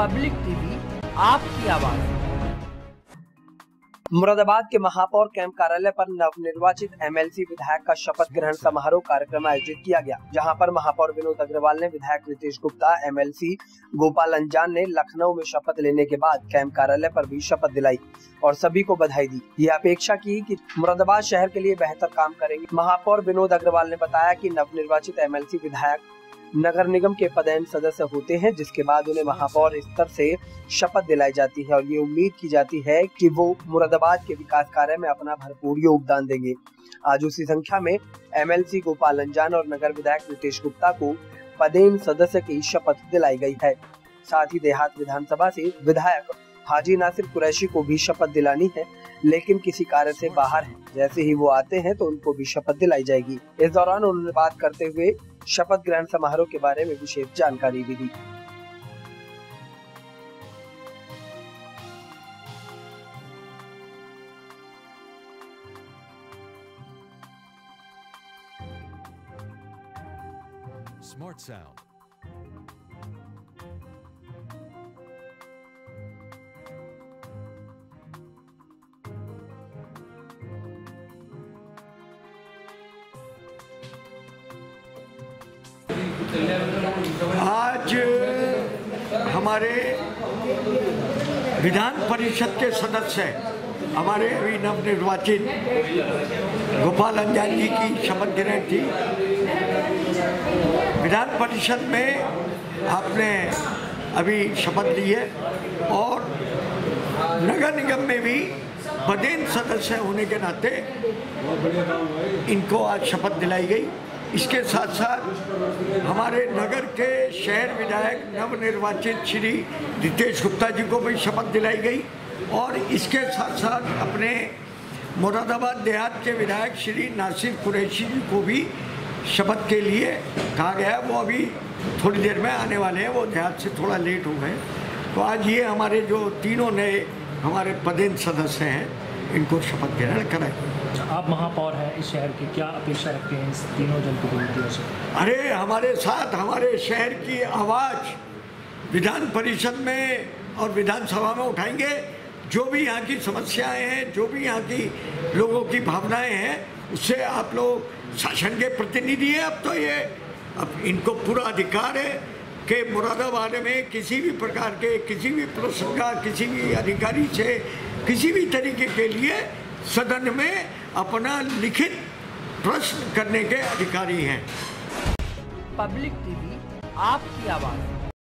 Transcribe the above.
Public TV, आपकी आवाज़। मुरादाबाद के महापौर कैंप कार्यालय पर नवनिर्वाचित एमएलसी विधायक का शपथ ग्रहण समारोह कार्यक्रम आयोजित किया गया, जहाँ पर महापौर विनोद अग्रवाल ने विधायक रितेश गुप्ता, एमएलसी गोपाल अंजान ने लखनऊ में शपथ लेने के बाद कैंप कार्यालय पर भी शपथ दिलाई और सभी को बधाई दी। ये अपेक्षा की कि मुरादाबाद शहर के लिए बेहतर काम करेंगे। महापौर विनोद अग्रवाल ने बताया कि नवनिर्वाचित एमएलसी विधायक नगर निगम के पदेन सदस्य होते हैं, जिसके बाद उन्हें महापौर स्तर से शपथ दिलाई जाती है और ये उम्मीद की जाती है कि वो मुरादाबाद के विकास कार्य में अपना भरपूर योगदान देंगे। आज उसी संख्या में एमएलसी गोपाल अंजान और नगर विधायक रितेश गुप्ता को पदेन सदस्य की शपथ दिलाई गई है। साथ ही देहात विधानसभा से विधायक हाजी नासिर कुरैशी को भी शपथ दिलानी है, लेकिन किसी कार्य से बाहर है। जैसे ही वो आते हैं तो उनको भी शपथ दिलाई जाएगी। इस दौरान उन्होंने बात करते हुए शपथ ग्रहण समारोह के बारे में विशेष जानकारी भी दी Smart Sound. हमारे विधान परिषद के सदस्य, हमारे अभी नवनिर्वाचित गोपाल अंजान जी की शपथ ग्रहण थी। विधान परिषद में आपने अभी शपथ ली है और नगर निगम में भी पदेन सदस्य होने के नाते इनको आज शपथ दिलाई गई। इसके साथ साथ हमारे नगर के शहर विधायक नवनिर्वाचित श्री रितेश गुप्ता जी को भी शपथ दिलाई गई और इसके साथ साथ अपने मुरादाबाद देहात के विधायक श्री नासिर कुरैशी जी को भी शपथ के लिए कहा गया वो अभी थोड़ी देर में आने वाले हैं, वो देहात से थोड़ा लेट हो गए। तो आज ये हमारे जो तीनों नए हमारे पदेन सदस्य हैं इनको शपथ ग्रहण कराए। आप महापौर हैं इस शहर की क्या अपेक्षा रखते हैं इस तीनों जनप्रतिनिधियों से? अरे हमारे साथ हमारे शहर की आवाज़ विधान परिषद में और विधानसभा में उठाएँगे। जो भी यहाँ की समस्याएँ हैं जो भी यहाँ की लोगों की भावनाएँ हैं उससे आप लोग शासन के प्रतिनिधि हैं अब तो ये। अब इनको पूरा अधिकार है कि मुरादाबाद में किसी भी प्रकार के किसी भी प्रश्न का किसी भी अधिकारी से किसी भी तरीके के लिए सदन में अपना लिखित प्रश्न करने के अधिकारी हैं। पब्लिक टीवी, आपकी आवाज़।